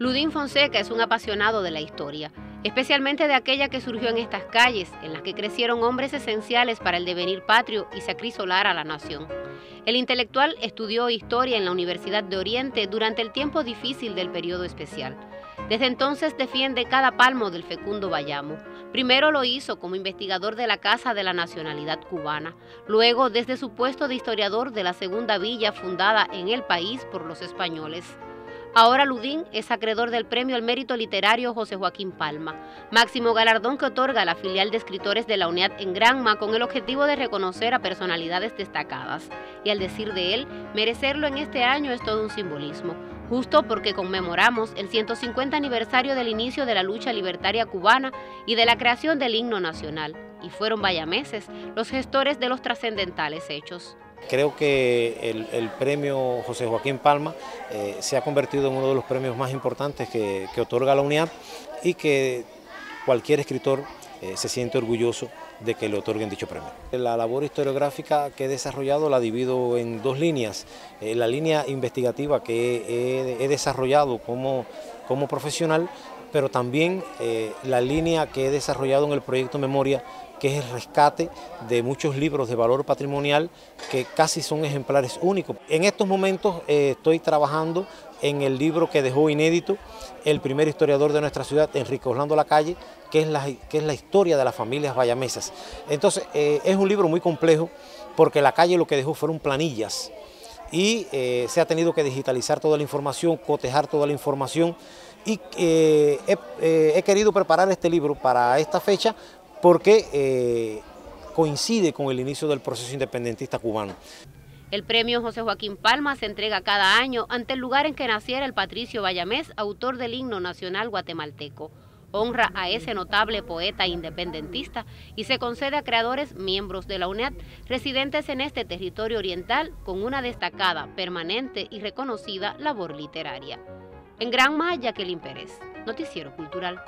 Ludín Fonseca es un apasionado de la historia, especialmente de aquella que surgió en estas calles, en las que crecieron hombres esenciales para el devenir patrio y se acrisolar a la nación. El intelectual estudió historia en la Universidad de Oriente durante el tiempo difícil del periodo especial. Desde entonces defiende cada palmo del fecundo Bayamo. Primero lo hizo como investigador de la Casa de la Nacionalidad Cubana, luego desde su puesto de historiador de la segunda villa fundada en el país por los españoles. Ahora Ludín es acreedor del Premio al Mérito Literario José Joaquín Palma, máximo galardón que otorga la filial de escritores de la UNED en Granma con el objetivo de reconocer a personalidades destacadas. Y al decir de él, merecerlo en este año es todo un simbolismo, justo porque conmemoramos el 150 aniversario del inicio de la lucha libertaria cubana y de la creación del himno nacional, y fueron vallameses los gestores de los trascendentales hechos. Creo que el, premio José Joaquín Palma eh, se ha convertido en uno de los premios más importantes que, otorga la UNIAD y que cualquier escritor eh, se siente orgulloso de que le otorguen dicho premio. La labor historiográfica que he desarrollado la divido en dos líneas. Eh, la línea investigativa que he, desarrollado como, como profesional pero también eh, la línea que he desarrollado en el proyecto Memoria, que es el rescate de muchos libros de valor patrimonial que casi son ejemplares únicos. En estos momentos eh, estoy trabajando en el libro que dejó inédito el primer historiador de nuestra ciudad, Enrique Orlando Lacalle, que es la, que es la historia de las familias bayamesas. Entonces, eh, es un libro muy complejo porque la calle lo que dejó fueron planillas y se ha tenido que digitalizar toda la información, cotejar toda la información y eh, eh, he, querido preparar este libro para esta fecha porque eh, coincide con el inicio del proceso independentista cubano. El premio José Joaquín Palma se entrega cada año ante el lugar en que naciera el Patricio Bayamés, autor del himno nacional guatemalteco. Honra a ese notable poeta independentista y se concede a creadores miembros de la UNED residentes en este territorio oriental con una destacada, permanente y reconocida labor literaria. En Gran Maya, Jacqueline Pérez, Noticiero Cultural.